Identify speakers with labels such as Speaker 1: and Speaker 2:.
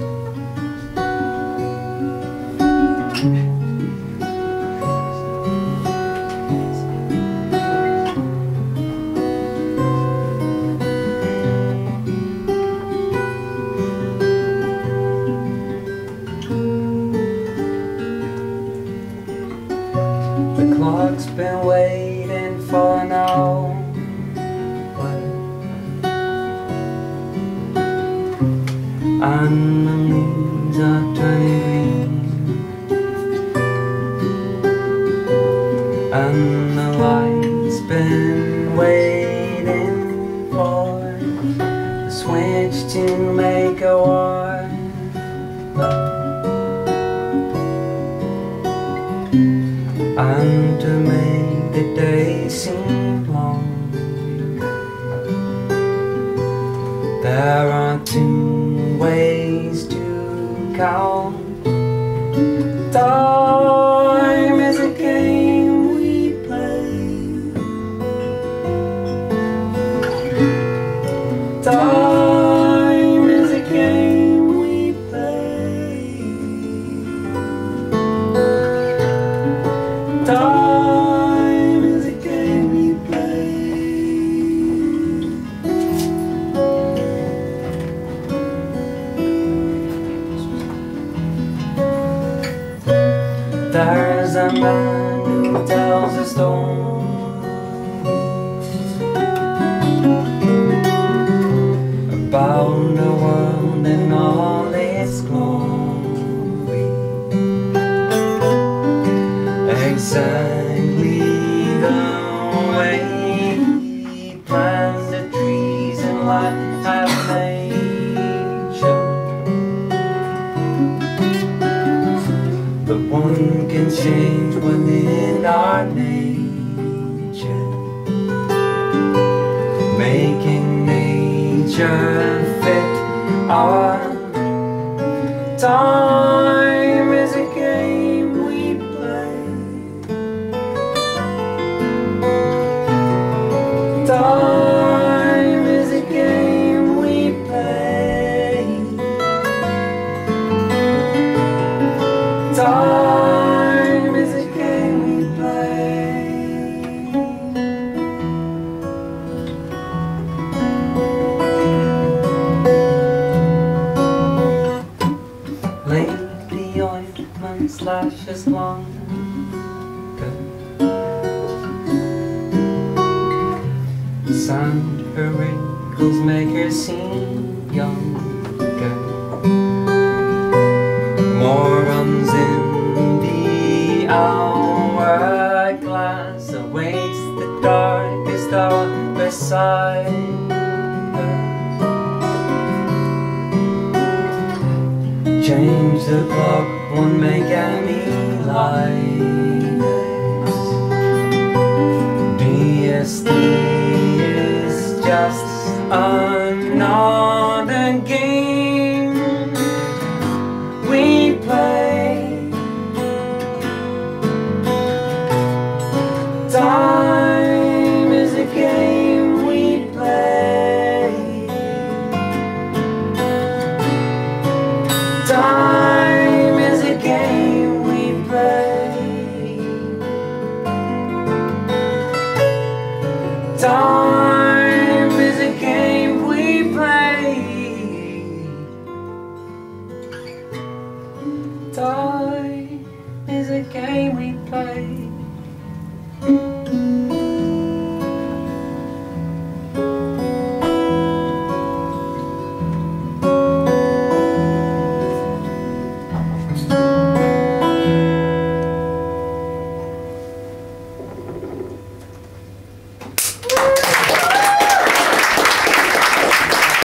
Speaker 1: The clock's been waiting for an hour. And the light's been waiting for the switch to make a war. and to make the day seem long. There are two ways to count. Man who tells a story can change within our nature, making nature fit our time Lately ointment lashes long. Sand her wrinkles make her seem younger Change the clock won't make any lights Time is a game we play. Time is a game we play. Time is a game we play.